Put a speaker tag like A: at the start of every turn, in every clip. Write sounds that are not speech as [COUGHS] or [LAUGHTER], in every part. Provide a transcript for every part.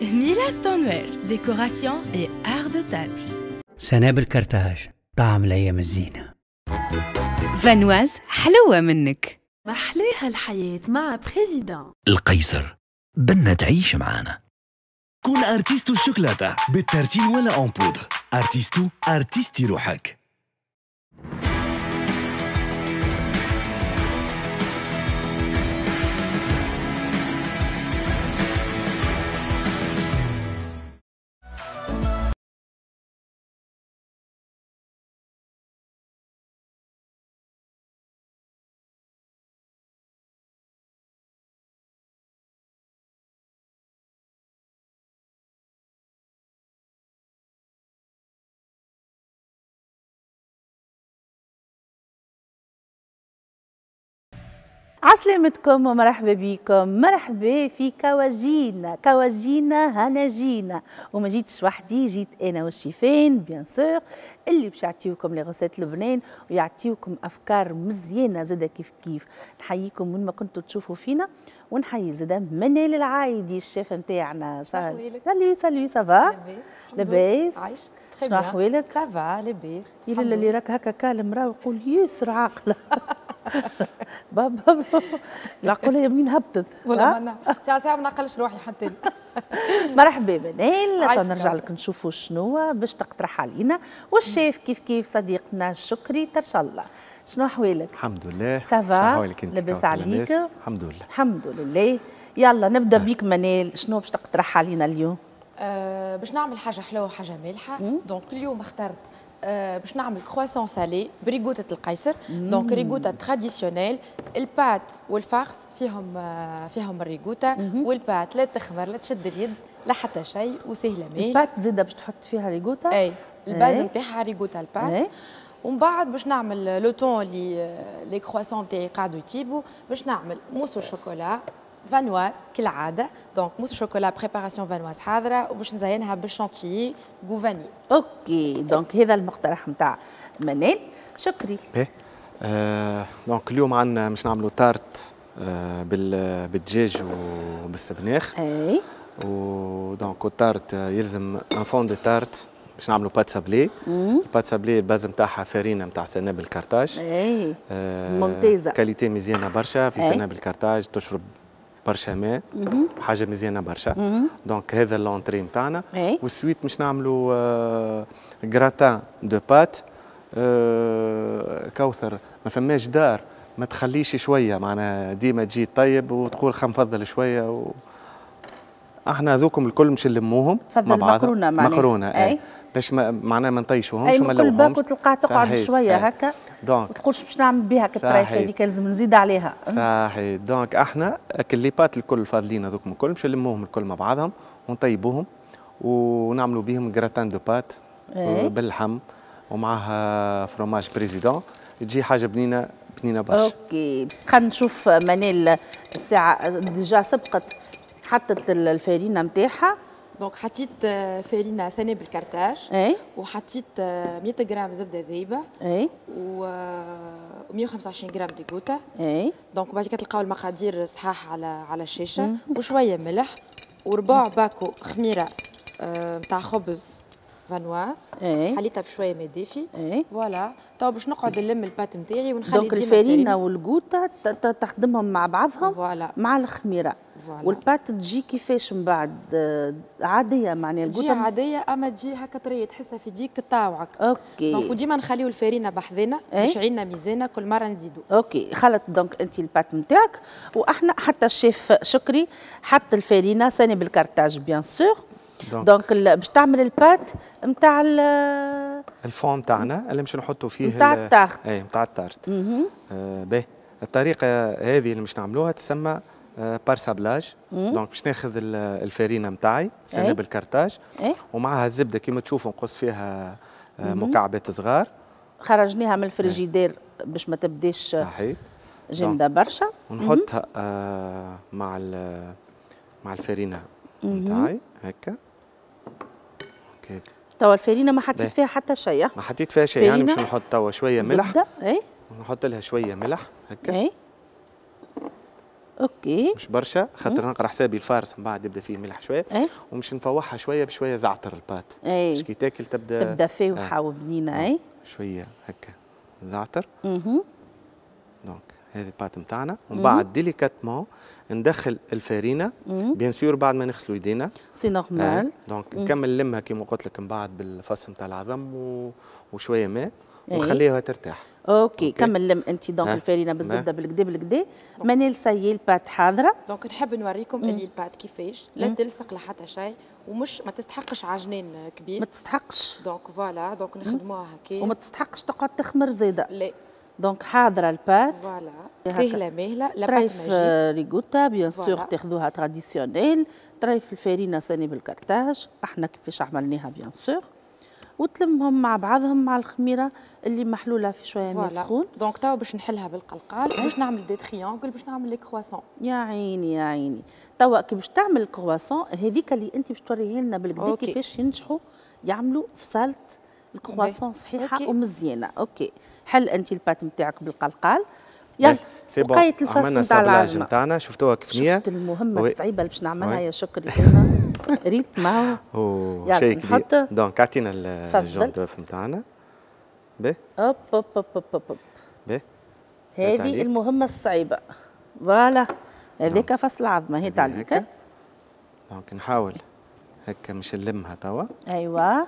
A: Mila Stoneware, décoration et art de table.
B: سنابل كرتاج طعم الأيام الزينة.
C: Vanoise حلوة منك.
D: محليها الحياة مع Président.
E: القيصر بنا تعيش معانا. كون أرتيستو الشوكولاتة بال tartine ولا en poudre أرتيستو أرتيستي روحك.
F: عسلامتكم ومرحبا بكم. مرحبا في كواجينا كواجينا هناجينا وما جيتش وحدي جيت أنا والشيفين bien sûr اللي باش يعطيوكم les recettes البنان ويعطيوكم أفكار مزيانة زاده كيف كيف. نحييكم وين ما كنتوا تشوفوا فينا ونحيي زاده منال العايدي الشيف نتاعنا. سالي سالي ça va لاباس
G: عايشك
F: شنو احوالك؟
G: ça va لاباس
F: يلا اللي راك هكا calme راه يقول ياسر عاقلة. [LAUGHS] بابا يا منين هبطت.
G: ولا
F: ها؟
G: ما ساعة ساعة ما نعقلش روحي حتى. [LAUGHS]
F: مرحبا منال نرجع. لك نشوفوا شنو باش تقترح علينا. والشيف كيف كيف؟ صديقنا الشكري ترشا الله. شنو أحوالك؟
H: الحمد لله. ça va؟ أنت
F: لاباس عليك؟
H: الحمد لله.
F: الحمد لله. يلا نبدأ بيك منال شنو باش تقترح علينا اليوم؟
G: آه باش نعمل حاجة حلوة وحاجة مالحة. donc اليوم اخترت باش نعمل croissant salé بريغوتة القيصر donc ريغوتة traditionnelle ال pâte وال farce فيهم آه فيهم الريغوتة وال pâte لا تخمر لا تشد اليد لا حتى شيء وسهلة مالحة
F: ال pâte زاده باش تحط فيها ريغوتا؟
G: أي ال
F: base.
G: نتاعها ريغوتا
F: أي.
G: ال pâte ومن بعد باش نعمل le temps اللي les croissants نتاعي قاعدوا يطيبوا باش نعمل mousse chocolat Vanoise كالعاده donc mousse chocolat préparation Vanoise حاضره وباش نزينها بالشانتيي جو Vanoise
F: OK donc هذا المقترح نتاع منال. شكري.
H: باهي آه donc اليوم عندنا باش نعملوا tarte آه بال بالدجاج وبالسبناخ
F: أي.
H: و donc ال tarte آه، يلزم un fond de tarte باش نعملوا pâte sablée ال pâte sablée ال base نتاعها فارينة نتاع سنابل كارتاج
F: أي.
H: آه،
F: ممتازة.
H: qualité مزيانة برشا في
F: أي.
H: سنابل كارتاج تشرب برشا ماء حاجة مزيانة برشا donc هذا l'entrée نتاعنا.
F: وال
H: suite باش نعملوا gratin de pâtes كوثر ما فماش دار ما تخليش شوية معناها ديما تجي طيب وتقول خم فضل شوية و... أحنا هذوكم الكل مش نلموهم مع بعضهم.
F: مكرونة معناها.
H: مكرونة
F: أي.
H: اي باش معناها ما نطيشوهمش
F: أي
H: وما
F: من كل paquet تلقاها تقعد.
H: شوية.
F: هكا.
H: donc
F: ما تقولش باش نعمل بها كالطريفه
H: صحيح.
F: هذيك لازم نزيد عليها.
H: صحيح. donc أحنا كليبات الكل فاضلين هذوك الكل باش نلموهم الكل مع بعضهم ونطيبوهم ونعملوا بهم gratin de
F: pâtes.
H: باللحم ومعها فروماج بريزيدون تجي حاجة بنينة بنينة برشا
F: okay. خلينا نشوف منال الساعة déjà سبقت حطت ال- الفارينه نتاعها
G: دونك حطيت آه، فارينه سنابل كارتاج
F: إي.
G: وحطيت آه، 100 غرام زبدة ذايبه
F: إي.
G: و 125 غرام ريغوتا.
F: إي.
G: donc بعد كده تلقاو المقادير صحاح على على الشاشة. وشوية ملح. وربع باكو خميرة آه، نتاع خبز. فانواز
F: اي
G: حليتها بشويه ماء دافي.
F: اي
G: voilà. تو باش نقعد نلم ال pâte نتاعي ونخلي donc
F: الفارينه ت- تخدمهم مع بعضهم
G: voilà.
F: مع الخميرة.
G: voilà.
F: وال pâte تجي كيفاش من بعد؟ عادية معناها
G: تجي
F: الجوتا
G: عادية أما تجي هكا طريه تحسها في ديك تطاوعك
F: okay.
G: donc وديما نخليو الفارينه بحذنا
F: إيه.
G: باش عينا ميزانة كل مرة نزيدو.
F: okay. خلط donc انت ال pâte نتاعك وأحنا حتى الشيف شكري حط الفارينه سنابل كارتاج
H: bien
F: sûr donc. باش تعمل البات نتاع ال-
H: الفون نتاعنا اللي مش نحطوا فيه
F: نتاع
H: ال-
F: ال tarte.
H: اي نتاع ال tarte. آه باهي الطريقة هذه اللي مش نعملوها تسمى آه par sablage donc باش ناخذ ال- الفارينه نتاعي سنابل كارتاج
F: إيه.
H: ومعها الزبدة كيما تشوفوا نقص فيها آه مكعبات صغار.
F: خرجناها من الفريجيدير باش ما تبداش
H: صحيح.
F: جامدة برشا.
H: ونحطها آه مع مع الفارينه نتاعي هكا. okay
F: توا الفارينه ما حطيت. فيها حتى شيء
H: ما حطيت فيها شيء يعني مش نحط توا شوية ملح.
F: زبده اي
H: ونحط لها شوية ملح هكا.
F: اي okay.
H: مش برشا خاطر نقرأ حسابي ال farce من بعد يبدأ فيه ملح شوية.
F: اي
H: ومش نفوحها شوية بشوية زعتر ال pâte
F: اي
H: باش كي تاكل تبدأ.
F: تبدأ فاوحه وبنينه اي
H: شوية هكا. زعتر. أها. هذه ال pâte نتاعنا ومن بعد délicatement ندخل الفارينة. bien sûr بعد ما نغسلوا يدينا.
F: سي نورمال
H: دونك نكمل لمها كيما قلت لك من بعد بالفص نتاع العظم و... وشوية ماء.
F: إيه.
H: ونخليها ترتاح.
F: okay كمل لم أنت
H: donc.
F: الفارينة
H: ما.
F: بالزبده بالكدا بالكدا منال ça y est
G: ال pâte حاضرة. donc نحب نوريكم اللي ال pâte كيفاش. لا تلصق لا حتى شيء. ومش ما تستحقش عجنين
F: ما
G: كبير
F: تستحقش.
G: دونك فوالا. دونك نخدموها هكا.
F: وما تستحقش تقعد تخمر زاده
G: لا.
F: دونك حاضره البات
G: فوالا. سهله ماهله لا بات
F: طريف
G: ماجيك
F: ريغوتا بيان سور. تاخذوها تراديسيونيل طريف الفارينه ساني بالكرتاج إحنا كيفاش عملناها بيان سور وتلمهم مع بعضهم مع الخميره اللي محلولة في شوية ماء سخون
G: دونك توا باش نحلها بالقلقال. باش نعمل دي تريونغل باش نعمل لي كرواسون
F: يا عيني يا عيني. توا كي باش تعمل الكرواسون؟ هذيك اللي أنت باش توريها لنا بالكدا. كيفاش ينجحوا يعملوا في صاله الكرواسون صحيحة
G: okay.
F: ومزيانة. okay. حل أنت ال pâte نتاعك بالقلقال. يلا c'est
H: bon
F: نتاع العظمه
H: نتاعنا. شفتوها كيفنيه
F: شفت المهمة
H: oui.
F: الصعيبة اللي باش نعملها. يا شكري [LAUGHS] ريت معه
H: أوه
F: يلا
H: شيء
F: نحط.
H: كبير donc أعطينا. ال jaune d'œuf نتاعنا. باهي
F: hop hop hop hop hop. hop.
H: باهي
F: هذه
H: عليك.
F: المهمة الصعيبة. voilà. هذاك فص العظمة هي عليك
H: donc نحاول هكا مش نلمها توا.
F: أيوة.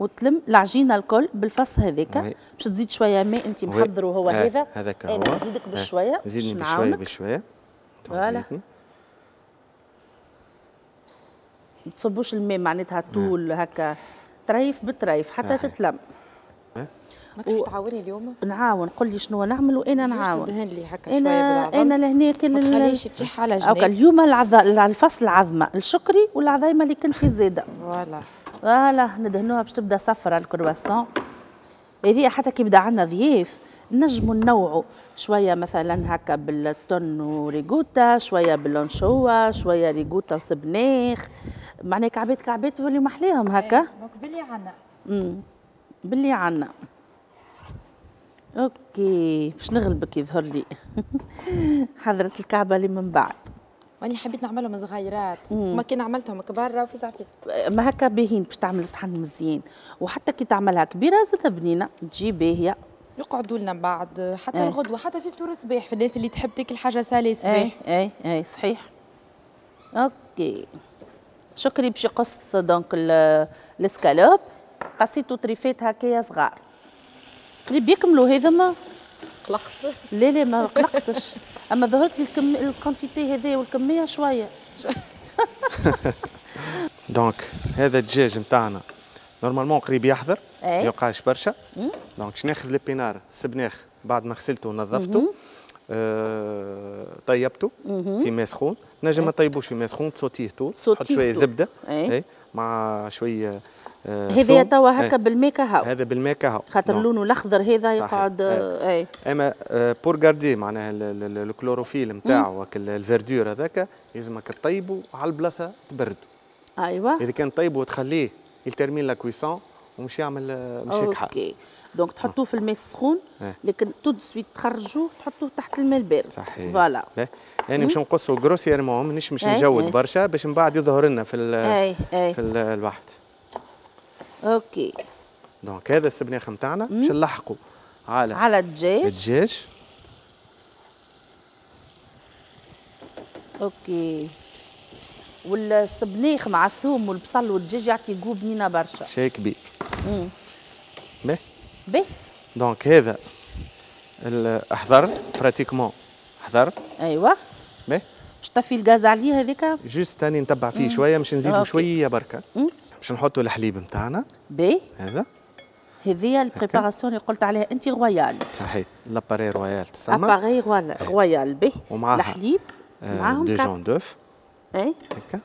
F: وتلم العجينة الكل بالفص هذاك. باش تزيد شوية ماء أنت
H: oui.
F: محضر وهو
H: آه،
F: هذا.
H: هذاك هو.
F: أنا نزيدك
H: آه،
F: بشوية
H: زيدني بشوية.
F: بشوية.
H: voilà.
F: ما تصبوش الماء معناتها طول هكا. طريف بطريف حتى
H: صحيح.
F: تتلم.
G: ما كنتش تعاوني اليوم؟
F: نعاون. قل لي شنو نعمل
G: وأنا
F: نعاون.
G: دهن لي هكا شوية
F: أنا
G: بالعظم.
F: أنا لهنا كل
G: ما تخليش تطيح على جناب.
F: اليوم العظ... الفص العظمة. الشكري والعظيمة اللي كنت زاده
G: voilà.
F: voilà ندهنوها باش تبدا صفرة الكرواسون. هذه حتى كي يبدا عندنا ضياف نجموا ننوعوا شوية مثلا هكا بال thon وريغوتا شوية بال anchois شوية ريغوتا وسبناخ معناها كعبات كعبات يوليو محليهم هكا؟
G: دونك بلي عنا
F: امم باللي عنا أوكي باش نغلبك يظهر لي. [LAUGHS] حضرة الكعبة اللي من بعد.
G: وأني حبيت نعملهم صغيرات. ما كان عملتهم كبار راهو فيس عفيس
F: ما هكا باهين باش تعمل صحن مزيان. وحتى كي تعملها كبيرة زادة بنينة تجي باهية
G: يقعدوا لنا بعد حتى
F: إيه.
G: الغدوة حتى في فطور الصباح في الناس اللي تحب تاكل حاجة سالي
F: اي
G: الصباح
F: اي اي صحيح. okay. شكري باش يقص donc ال- الإسكالوب. قصيتو طريفات هكايا صغار. قريب يكملوا هذا ما
G: قلقت
F: لا لا ما قلقتش أما ظهرت لي الكم... ال quantité هذه والكمية شوية [LAUGHS]
H: donc هذا الدجاج نتاعنا normalement قريب يحضر. ما يوقعش برشا donc باش ناخذ ال épinards السبناخ بعد ما غسلته ونظفته آه طيبته في ماء سخون نجم ما طيبوش في ماء سخون تصوتيه تو تحط
F: شوية.
H: زبدة
F: أي.
H: أي. مع شوية آه ثوم.
F: توا. هكا بالماء كهو
H: هذا بالماء كهو
F: خاطر
H: دونك.
F: لونه الأخضر هذا. يقعد. اي
H: إما بور غاردي معناها ال- ال- ال- الكلوروفيل نتاعو الفيردور هذاك لازمك تطيبه على البلاصة تبرد
F: أيوه
H: إذا كان طيبه وتخليه يترمي لا كويسون ومش يعمل آه، مش يكحل
F: OK donc تحطوه في الماء السخون
H: إيه.
F: لكن tout de suite تخرجوه تحطوه تحت الماء البارد
H: صحيح voilà. يعني باش نقصوا grossièrement مانيش مش نجود. برشا باش من بعد يظهر لنا في في ال- الواحد
F: OK.
H: donc هذا السبناخ نتاعنا باش نلحقوا على
F: على الدجاج.
H: الدجاج.
F: OK. والسبنيخ مع الثوم والبصل والدجاج يعطي جو بنينه برشا.
H: شيء كبير. باهي
F: باهي
H: donc هذا أحضر. pratiquement أحضر.
F: أيوه.
H: باهي
F: باش تطفي الغاز عليه هذيك؟
H: juste تاني نتبع فيه شوية باش نزيدوا. شوية
F: بركة.
H: باش نحطوا الحليب نتاعنا
F: باهي
H: هذا؟
F: هذه ال préparation اللي قلت عليها أنت royal.
H: صحيح. l'appareil royal تسمى؟
F: appareil royal. باهي
H: ومعاها،
F: الحليب.
H: آه،
F: معاهم des.
H: jaunes d'œufs
F: اي
H: هكا.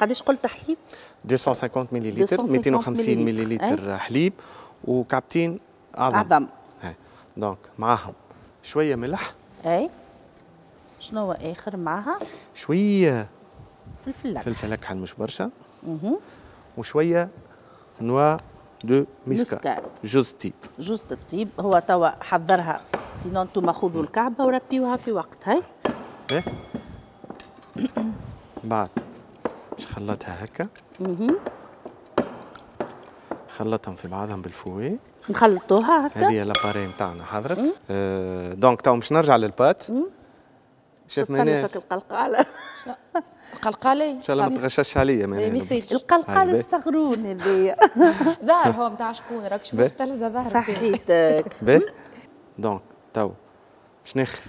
F: قداش قلت حليب؟
H: 250 مليلتر
F: 250
H: 250
F: مليلتر.
H: حليب وكعبتين عظم
F: عظم.
H: donc معاهم. شوية ملح.
F: اي شنو هو آخر معاها؟
H: شوية.
F: فلفل.
H: فلفل أكحل مش برشا. وشوية noix de musca
F: muscade.
H: جوز طيب.
F: جوز الطيب هو توا حضرها. sinon أنتم خذوا الكعبة وربيوها في وقت. هاي.
H: إيه. [COUGHS] بعد. باش خلطها هكا؟ خلطهم في بعضهم بال fouet.
F: نخلطوها هكا.
H: هذه l'appareil نتاعنا حضرت؟ آه donc تو باش نرجع لل pâte. منين
F: تصنفك القلقالة؟
G: القلقالي
H: إن شاء الله ما تغشش عليا
G: ما يصيرش
F: القلقال
H: هاي
F: الصغرون هذيا [LAUGHS]
G: ظاهر هو نتاع شكون؟ راك. في التلفزة ظاهر
F: صحيتك. [LAUGHS]
H: باهي donc تو باش ناخذ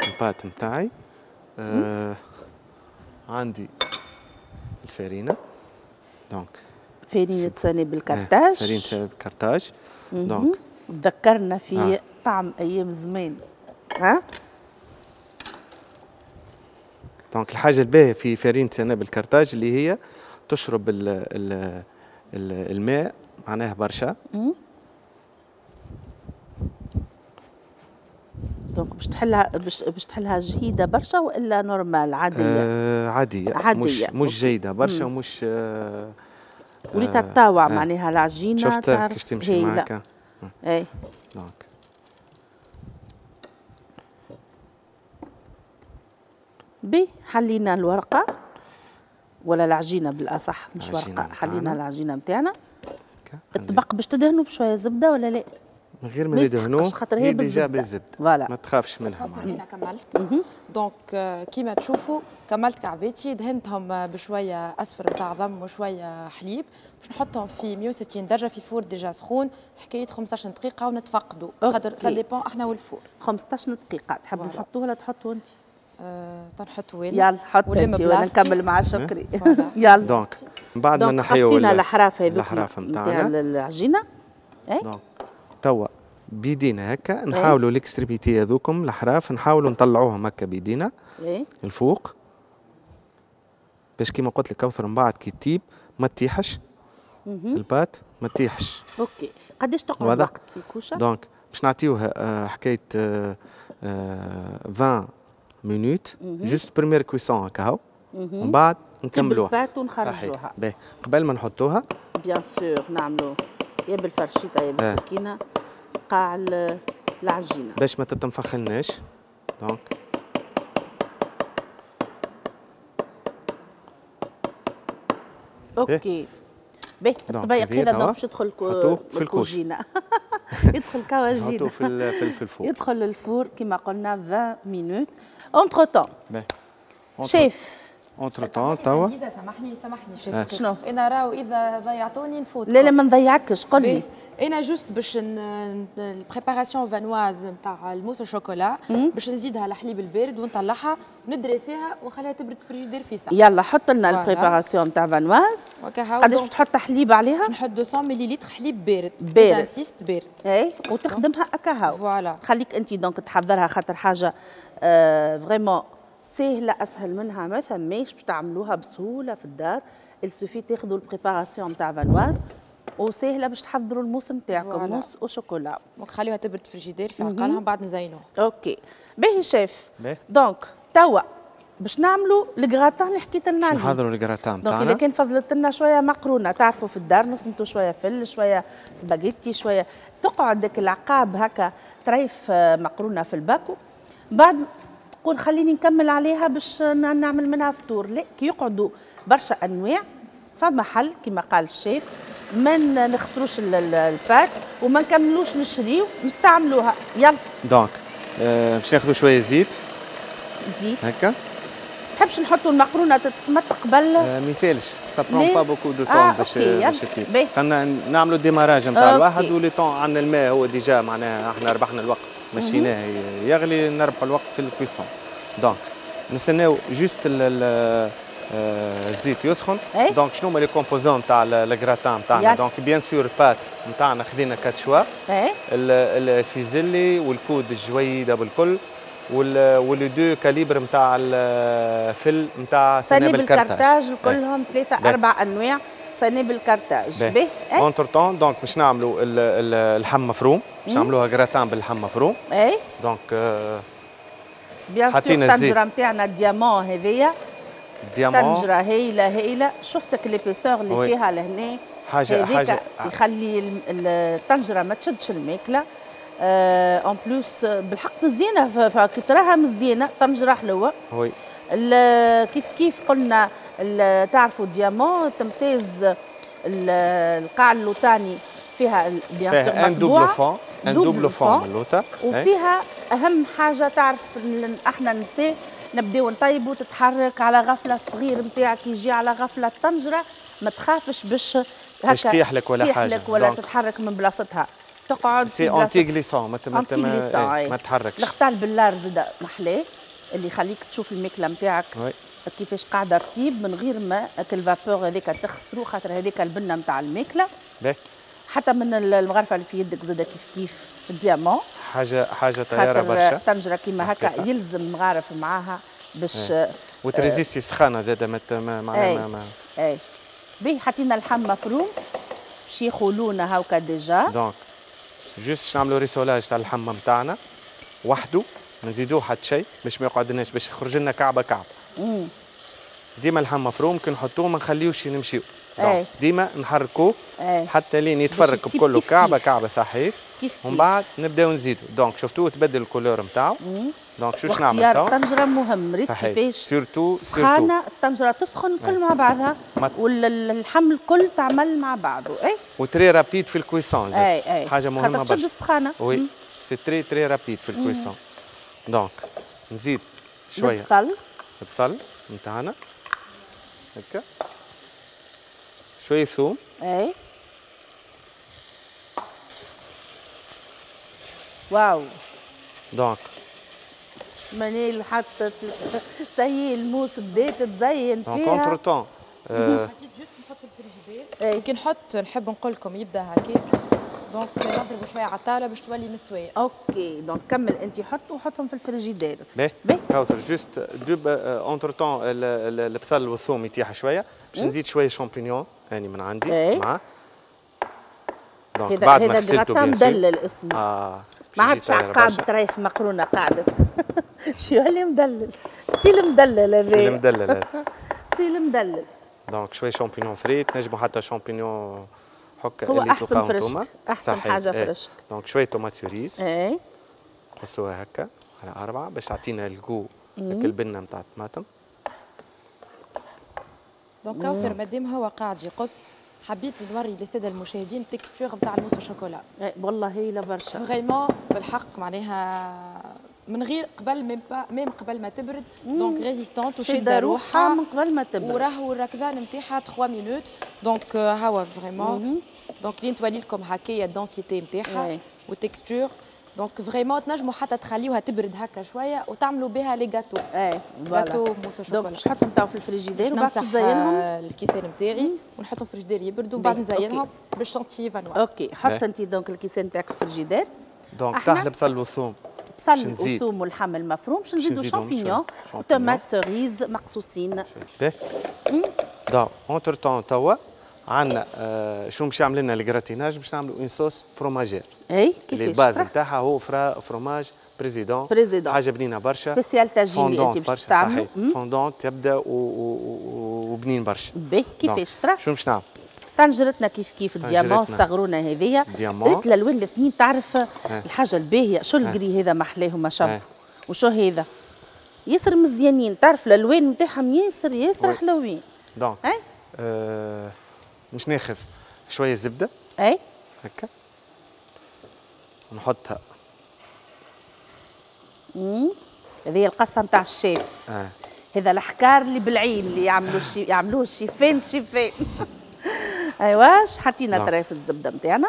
H: ال pâte نتاعي آه عندي الفارينه donc.
F: فارينة صيني
H: آه،
F: بالكرتاج
H: فارينه سبب كرتاج donc.
F: تذكرنا في
H: آه.
F: طعم أيام زمان. ها؟
H: donc الحاجة الباهيه في فارينه سناب الكرتاج اللي هي تشرب ال ال ال الماء معناها برشا.
F: donc باش تحلها باش تحلها جهيده برشا وإلا normal عادية؟
H: آه عادية,
F: عادية،
H: مش. مش جيدة برشا ومش آه
F: وليت
H: آه،
F: تطاوع
H: آه.
F: معناها العجينة
H: شفت كيفاش تمشي. معك
F: اي
H: donc.
F: باهي حلينا الورقة ولا العجينة بالأصح مش
H: العجينة
F: ورقة حلينا. العجينة نتاعنا. الطبق باش تدهنوا بشوية زبدة ولا لا
H: من غير ما يدهنوه
F: خاطر هي
H: déjà
F: بالزبدة.
H: بالزبدة
F: voilà.
H: ما تخافش منها
G: أنا كملت donc آه، كيما تشوفوا كملت كعباتي دهنتهم بشوية أصفر نتاع عظم وشوية حليب باش نحطهم في 160 درجة في four déjà سخون حكاية 15 دقيقة ونتفقدوا خاطر.
F: ça
G: dépend أحنا وال four
F: 15 دقيقة تحب. نحطوه ولا تحطوا
G: أنت تنحط وين؟
F: يلا حط انت
G: وأنا.
F: نكمل مع شكري.
G: voilà. [LAUGHS]
F: يلا.
H: donc بعد ما نحيو ال-
F: الحراف هذوك
H: الحراف
F: نتاع
H: نتاعنا.
F: العجينة. اي
H: دونك توا بيدينا هكا. نحاولوا ال extrémités هذوكم الحراف. نحاولوا نطلعوهم هكا بيدينا.
F: اي
H: الفوق. باش كيما قلت لك كوثر من بعد كي تطيب ما تطيحش ال pâte ما تطيحش
F: OK. قداش تقعد؟ وقت في كوشه
H: donc باش نعطيوها آه، حكاية آه، آه، 20 minutes juste première cuisson هكا هو ومن بعد نكملوها
F: ونخرجوها
H: باهي قبل ما نحطوها
F: bien sûr نعملوا يا بالفرشيطه يا بالسكينه قاع ال- العجينه
H: باش ما تتنفخلناش donc
F: OK باهي الطبيق هذا donc باش يدخل
H: في.
F: الكوجينة. [LAUGHS] يدخل كواجينه
H: ال- في ال- في الفوق
F: يدخل ال four كما قلنا 20 minutes entre
H: temps
F: شيف
H: entre temps توا
G: إذا سامحني سامحني. شيف
F: شنو؟
G: أنا راهو اذا ضيعتوني نفوت
F: لا لا ما نضيعكش قل لي.
G: أنا juste باش ال préparation viennoise نتاع ال mousse ال chocolat باش نزيدها الحليب البارد ونطلعها وندرسيها ونخليها تبرد في الفريجيدير في ساعه
F: يلا حط لنا.
G: ال
F: préparation تاع
G: viennoise
F: قداش باش تحط حليب عليها
G: نحط 200 مليلتر حليب بارد
F: بارد.
G: j'insiste بارد
F: اي وتخدمها هكا هاو
G: voilà.
F: خليك انت donc تحضرها خاطر حاجة vraiment سهلة أسهل منها ما فماش باش تعملوها بسهولة في الدار. il suffit تاخذوا ال préparation نتاع viennoise وسهلة باش تحضروا الموس نتاعكم.
G: mousse
F: au chocolat.
G: donc خليوها تبرد في الفريجيدير في عقالها بعد نزينوها
F: OK باهي شيف. donc توا باش نعملوا الكراتان اللي حكيت لنا
H: باش
F: عليه.
H: نحضروا ال
F: gratin donc إذا
H: تاعنا
F: كان فضلت لنا شوية مقرونة تعرفوا في الدار نصمتوا شوية فل شوية سباجيتي شوية تقعد ديك العقاب هكا طريف آه، مقرونة في الباكو. بعد تقول خليني نكمل عليها باش نعمل منها فطور لا كي يقعدوا برشا أنواع فما حل كما قال الشيف ما نخسروش ال- ال- الباك وما نكملوش نشريو نستعملوها يلا
H: donc آه، باش ناخذوا شوية زيت
F: زيت
H: هكا
F: تحبش نحطوا المقرونة تتسمط قبل
H: آه، ما يسالش
F: ça
H: prend؟ pas beaucoup
F: de
H: temps باش باش. تطيب. خلينا نعملوا démarrage نتاع. الواحد ولي تون عندنا الماء هو déjà معناها إحنا ربحنا الوقت مشيناه يغلي نربحوا الوقت في ال cuisson. donc نستناو juste آه، الزيت يسخن. donc شنو هما les composants تاع الجراتان تاعنا. donc bien sûr pâtes نتاعنا خذينا كاتشوا ال- الفيزيلي والكود الجويدة بالكل. وال ولي دو كاليبر نتاع الفل نتاع
F: صيني
H: سناب الكرتاج
F: بالكرتاج. كلهم ثلاثة
H: باهي.
F: أربع أنواع صيني بالكرتاج.
H: باهي.
F: به إيه؟
H: اونتر تون دونك باش نعملوا ال- ال- اللحم مفروم. باش نعملوها جراتان باللحم مفروم.
F: إيه؟
H: دونك آه،
F: بيان سور. الطنجرة نتاعنا الديامون هذيا.
H: ديامون.
F: طنجرة هايلة هايلة. شفتك ليبيسور اللي
H: وي.
F: فيها لهنا؟ حاجة
H: حاجة
F: يخلي ال- ال- الطنجرة ما تشدش الماكلة. en plus بالحق مزيانة فكي تراها مزيانة. طنجره
H: حلوة.
F: oui. كيف كيف قلنا تعرفوا ديامون تمتاز ال- القاع اللوتاني فيها sûr
H: فيها un
F: double
H: fond un
F: double fond
H: اللوطه.
F: وفيها أهم حاجة تعرف إحنا النساء نبداو نطيبوا تتحرك على غفلة الصغير نتاعك يجي على غفلة الطنجره ما تخافش باش
H: باش تيحلك ولا حاجة.
F: تيحلك ولا تتحرك من بلاصتها تقعد
H: سي
F: بلاصتك.
H: glissant ما ت- ما إيه،
F: أي.
H: ما تحركش
F: باللار زاد محلاه اللي يخليك تشوف الماكله نتاعك. كيفاش قاعدة تطيب من غير ما ال vapeur هذاك تخسرو خاطر هذاك البنة نتاع
H: الماكلة.
F: حتى من المغرفه اللي في يدك زاد كيف كيف؟ الديامون.
H: حاجة حاجة
F: طيارة
H: برشا.
F: طنجره كيما هكا. يلزم مغارف معاها باش
H: وت résister سخانة زاد ما ما ما-
F: اي باهي حطينا اللحم مفروم. باش يخولونا هاكا déjà.
H: donc juste نعملوا rissolage تاع اللحم نتاعنا وحده ما نزيدوه حتى شيء باش ما يقعدناش باش يخرج لنا كعبة كعبة. ديما اللحم مفروم كي نحطوه ما نخليوش. donc ديما نحركوه. حتى لين يتفرك
F: كيف-
H: كله
F: كيف- كعبة.
H: كعبة صحيح. ومن. بعد نبداو نزيدوا donc شفتوه؟ تبدل ال couleur نتاعو donc شو نعمل تو
F: الطنجرة مهم. ريت. كيفاش
H: surtout-.
F: سخانه الطنجرة تسخن الكل مع بعضها واللحم الكل تعمل مع بعضه. أي.
H: و très rapide في ال cuisson. زاد.
F: أي. اي
H: حاجة مهمة
F: خاطر تشد
H: برشا.
F: السخانه oui.
H: c'est très très rapide في ال cuisson. donc نزيد شوية.
F: البصل
H: البصل نتاعنا هكا شوية ثوم
F: اي. واو.
H: donc.
F: منيل حطت سهي [LAUGHS] الموس بدات تزين
H: donc entre
F: فيها
H: تون آه،
F: اي
G: كي نحط نحب نقول لكم يبدأ هكاك donc نضرب شوية على الطاوله باش تولي مستويه
F: OK donc كمل انت حط وحطهم في الفريجيدير
H: باهي
F: باهي.
H: كوثر juste دوب entre-temps البصل والثوم يتيح شوية باش نزيد شوية شامبينيون هاني من عندي. معاه دونك بعد ما غسلته بيان سور
F: مدلل اسمه
H: آه باش
F: ما عادش عقاب. طريف مقرونه قاعدت شو اللي مدلل سيل مدلل هذا
H: سي المدلل هذا
F: سيل مدلل
H: دونك شوية شامبينيون فريت نجموا حتى شامبينيون حك
F: هو
H: اللي
F: أحسن
H: تلقاهم
F: فرشك،. أحسن
H: صحيح،
F: حاجة
H: إيه.
F: فرشك.
H: دونك شوية تومات سوريس
F: اي
H: قصوها هكا. على أربعة. باش تعطينا الجو هكا البنة نتاع الطماطم.
G: donc كوثر مادام هو قاعد يقص. حبيت نوري للساده المشاهدين ال texture نتاع ال mousse ال chocolat
F: إيه، والله هيله برشا.
G: vraiment بالحق معناها من غير قبل même pas même قبل ما تبرد. donc
F: résistante
G: وشاده
F: روحها من قبل ما تبرد.
G: وراهو الركضان نتاعها 3 minutes donc هوا vraiment donc لين تولي لكم هكايا ال densité نتاعها
F: Ouais.
G: وال texture donc vraiment تنجموا حتى تخليوها تبرد هكا شوية وتعملوا بها les gâteaux
F: اي
G: gâteau
F: mousse
G: donc
F: ال
G: chocolat
F: باش نحطهم تاو في الفريجيدير وبعد
G: آه، الكيسان نتاعي ونحطهم في الفريجيدير يبردوا وبعد نزينهم
F: OK.
G: بال chantilly
F: framboise OK
H: حط.
F: انت donc الكيسان تاعك في
H: ال
F: frigidaire
H: donc البصل والثوم باش
F: بصل. وثوم واللحم المفروم باش نزيدوا champignons.
H: و
F: tomates cerises مقصوصين
H: باهي donc entre-temps توا عندنا آه شو باش يعمل لنا ال gratinage باش نعملوا une sauce fromagère
F: أي
H: اللي
F: كيفاش؟
H: ال
F: base.
H: نتاعها هو fra fromage Président
F: Président.
H: حاجة بنينة برشا.
F: spéciale تاجيني انت باش
H: و- و- و- وبنين برشا.
F: باهي كيفاش ترى؟
H: شو باش نعمل؟
F: طنجرتنا كيف كيف؟ الديامون. الصغرونه هذيا.
H: ديامون.
F: ريت الالوان الاثنين تعرف الحاجة الباهية. شو الجري هذا محلاه ما شاء الله؟
H: آه.
F: وشو هذا؟ ياسر مزيانين. تعرف الالوان نتاعهم ياسر ياسر
H: oui.
F: حلوين
H: donc
F: اي
H: مش ناخذ شوية زبدة.
F: اي
H: هكا نحطها
F: هذه القصة نتاع الشيف.
H: آه.
F: هذا الحكار اللي بالعين اللي يعملوا الشي... يعملوه الشيفين الشيفين [LAUGHS] ايواش حطينا
H: نعم.
F: طريف الزبدة نتاعنا؟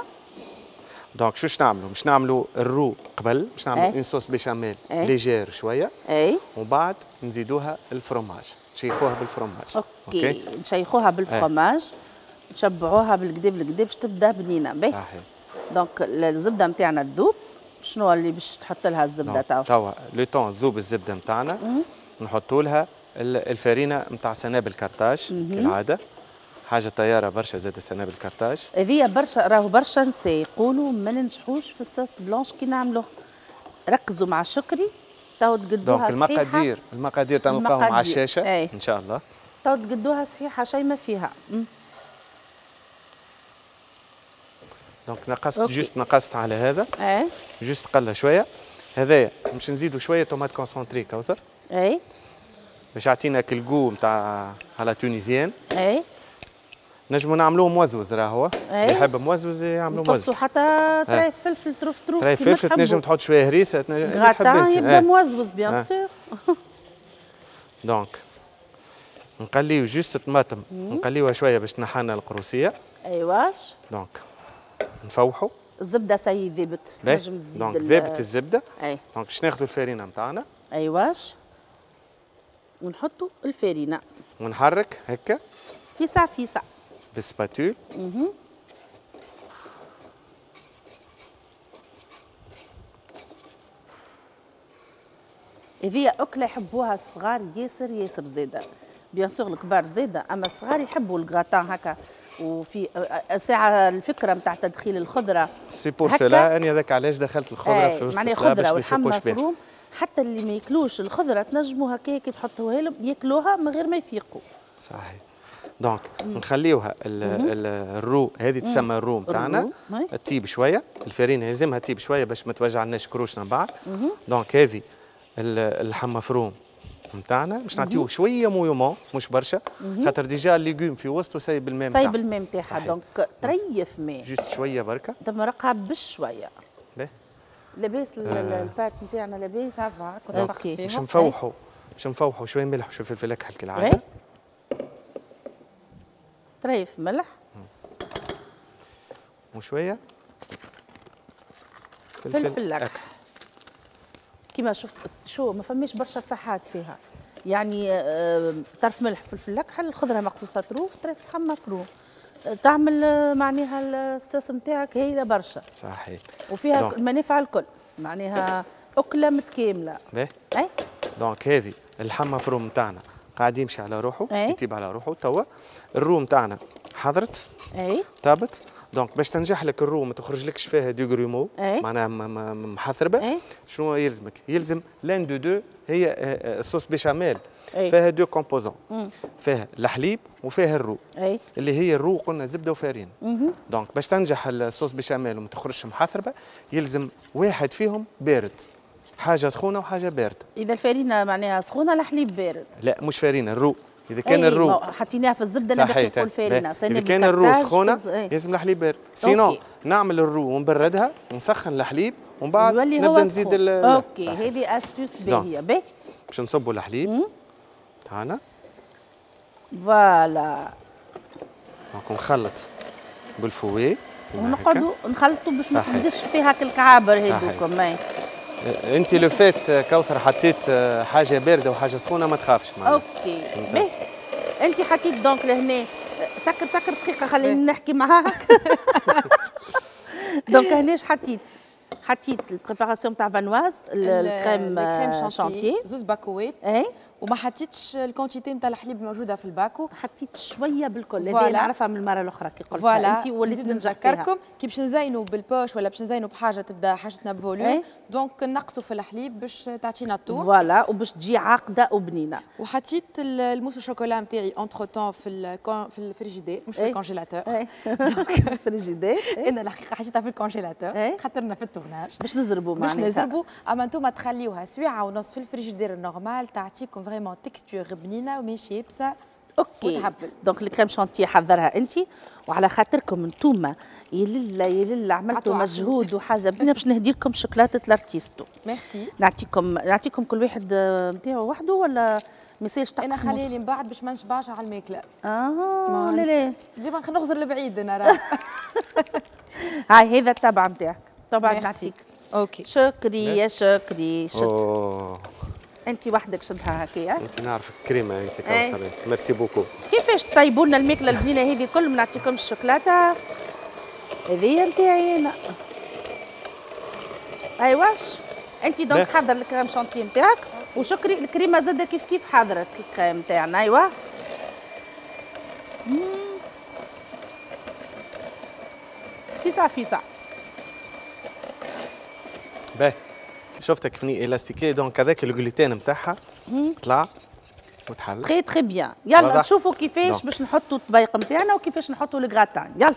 H: donc شوش نعملوا مش نعملوا ال roux قبل باش نعملوا. une sauce
F: béchamel.
H: légère شوية.
F: اي
H: ومن بعد نزيدوها ال fromage نشيخوها بال
F: fromage. OK. نشيخوها بال fromage نشبعوها بالكدا بالكدا باش تبدأ بنينة باهي
H: صحيح.
F: donc الزبدة نتاعنا تذوب. شنو اللي باش تحط لها
H: الزبدة
F: تاو
H: توا le temps تذوب الزبدة نتاعنا نحطوا لها ال- الفرينة نتاع سنابل كارتاج كالعادة. حاجة طيارة برشا زاد سنابل كارتاج
F: هذيا برشا راهو برشا نساء يقولوا ما ننجحوش في ال sauce blanche كي نعملوه. ركزوا مع شكري تو تقدوها صحيحة.
H: المقادير المقادير تلقاهم على. الشاشة
F: إيه.
H: إن شاء الله.
F: تو تقدوها صحيحة شيء ما فيها.
H: donc نقصت
F: OK.
H: juste نقصت على هذا.
F: اي
H: juste قلة شوية. هذايا باش نزيدوا شوية tomate concentrée كوثر.
F: اي
H: باش يعطينا الجو نتاع à la tunisienne.
F: اي
H: نجموا نعملوه موزوز راهو
F: أي.
H: اللي يحب موزوز
F: نقصوا
H: موزوز.
F: حتى طريف فلفل طروف
H: طروف
F: طريف
H: فلفل. تنجم تحط شوية هريسة تنجم أنت.
F: يبدأ
H: آه.
F: موزوز bien
H: آه.
F: sûr [LAUGHS]
H: donc نقليو juste طماطم نقليوها شوية باش تتنحى القروصية.
F: أيواش.
H: donc. نفوحوا.
F: الزبدة سي ذبت
H: باهي.
F: نجم تزيد donc
H: ذابت الزبدة.
F: أي.
H: donc باش ناخذوا الفارينة نتاعنا
F: أيواش؟ ونحطوا الفارينة.
H: ونحرك هكا.
F: فيسع فيسع.
H: بال spatule
F: هذه أكلة يحبوها الصغار ياسر ياسر زادة. bien sûr الكبار زادة أما الصغار يحبوا الغراتان هكا. وفي ساعة الفكرة نتاع تدخيل الخضرة.
H: c'est
F: pour.
H: cela أني هذاك علاش دخلت الخضرة
F: أي،
H: في وسط
F: معناها
H: باش
F: خضرة
H: ما يفيقوش بها
F: حتى اللي ما ياكلوش الخضرة تنجموا هكاك تحطوها لهم ياكلوها من غير ما يفيقوا.
H: صحيح. donc نخليوها ال- ال- ال roux هذه تسمى ال
F: roux نتاعنا.
H: تطيب شوية الفارينه يلزمها تطيب شوية باش ما توجعناش كروشنا بعد. donc هذه ال- اللحم مفروم نتاعنا باش نعطيوه شوية moyennement مش برشا. خاطر déjà ال légumes في وسطه سايب الماء نتاعها.
F: الماء نتاعها. donc طريف ماء.
H: juste شوية بركة.
F: تمرقها بشوية.
H: باهي.
F: لاباس ال- ال- ال pâtes نتاعنا لاباس.
G: ça va
F: كنت.
G: فقت فيهم
H: باش نفوحوا. باش نفوحوا شوية ملح وشوية فلفل
F: أكحل.
H: كالعادة.
F: طريف ملح.
H: وشويه
F: فلفل أكحل. كيما شفت شو ما فماش برشا فواحات فيها. يعني آه، طرف ملح فلفل اكحل الخضره مقصوصة طروف طرف لحم مفروم آه، تعمل آه، معناها الصوص نتاعك هايلة برشا.
H: صحيح.
F: وفيها. المنافع الكل. معناها أكلة متكاملة.
H: باهي
F: اي
H: donc هذه اللحم مفروم نتاعنا قاعد يمشي على روحه. يطيب على روحه توا ال roux نتاعنا حضرت
F: اي
H: طابت donc باش تنجح لك ال roux ما تخرج لكش فيها des grumeaux
F: أي.
H: معناها محثربه
F: أي.
H: شنو يلزمك؟ يلزم l'un des deux هي آه، آه، ال sauce béchamel.
F: أي.
H: فيها deux composants. فيها الحليب وفيها ال
F: roux. إي.
H: اللي هي ال roux قلنا زبدة وفارين. donc باش تنجح ال sauce béchamel وما تخرجش محثربه يلزم واحد فيهم بارد. حاجة سخونة وحاجة باردة.
F: إذا الفرينه معناها سخونة الحليب بارد.
H: لا مش فارينة ال roux. إذا كان
F: أي،
H: ال
F: roux حطيناها في
H: الزبدة
F: أنا فرينه
H: لا. إذا كان ال roux سخونه لازم الحليب بارد
F: sinon.
H: نعمل ال roux ونبردها ونسخن الحليب ومن بعد
F: نبدأ
H: نزيد. ال- OK.
F: هذه
H: astuce.
F: باهيه باهي
H: باش نصبوا الحليب تاعنا
F: voilà
H: donc نخلط بال fouet.
F: ونقعدوا نخلطوا باش ما. تبداش فيها كالكعابر
H: صحيح.
F: هذوكم أي.
H: آه، انت لو فات كوثر حطيت حاجة باردة وحاجة سخونة ما تخافش معنا
F: OK. باهي انت حطيت donc لهنا. سكر سكر دقيقة خليني نحكي معاك. [LAUGHS] donc هناش حطيت؟ حطيت ال préparation تاع فانواز ال
G: crème
F: ال crème chantilly
G: زوز باكوات
F: اي
G: وما حطيتش ال quantité نتاع الحليب الموجودة في الباكو.
F: حطيت شوية بالكل. هذه. نعرفها من المره الأخرى كي قلت
G: voilà.
F: انت وليت.
G: نذكركم كي باش نزينوا بال poche ولا باش نزينوا بحاجة تبدا حاجتنا ب volume.
F: إيه.
G: donc نقصوا في الحليب باش تعطينا الطول
F: voilà. وباش تجي عاقدة وبنينة.
G: وحطيت ال- ال mousse ال chocolat نتاعي entre-temps في ال con- في الفريجيدير مش في
F: إيه.
G: ال congélateur.
F: اي [LAUGHS] donc [LAUGHS] frigidaire [LAUGHS] إي.
G: أنا الحقيقة حطيتها في ال congélateur.
F: إيه.
G: خاطرنا في ال tournage.
F: باش نزربوا
G: باش
F: معناتها.
G: نزربوا أما أنتم تخليوها سويعة ونص في ال frigidaire ال normal تعطيكم vraiment texture بنينة وماشي يابسه
F: OK.
G: وتهبل.
F: دونك الكريم شانتيه حضرها أنت. وعلى خاطركم انتوما يللا يللا عملتوا
G: عطوا
F: مجهود وحاجة. بنينة باش نهدي لكم شوكولاتة الارتيستو
G: ميرسي.
F: نعطيكم نعطيكم كل واحد آه، نتاعو وحده ولا ميساج
G: أنا
F: تقسموا
G: خليها لي من بعد باش ما نشبعش على الماكلة.
F: آه
G: ما
F: لا لا.
G: ديما نغزر لبعيد أنا راه. [LAUGHS] [LAUGHS]
F: هاي هذا التبع نتاعك طبعا. نعطيك.
G: أوكي.
F: شكري يا شكري شكري. أنت وحدك شدها هكايا
H: أنت نعرفك كريمة أنت
F: إيه.
H: كوثر انت merci beaucoup.
F: كيفاش طيبوا لنا الماكله البنينة هذه؟ كل ما نعطيكمش الشوكولاتة. هذه نتاعي أنا ايواش أنت
H: donc.
F: حضر ال crème chantilly نتاعك وشكري الكريمة زادة كيف كيف حضرت الكريم نتاعنا أيوا. مم. فيسع فيسع
H: باهي شفتك فني الاستيكي دونك هذاك الجلوتين نتاعها طلع وتحل.
F: تري تري بيان يلا؟ نشوفوا كيفاش. باش نحطوا الطبيق نتاعنا وكيفاش نحطوا الجراتان يلا.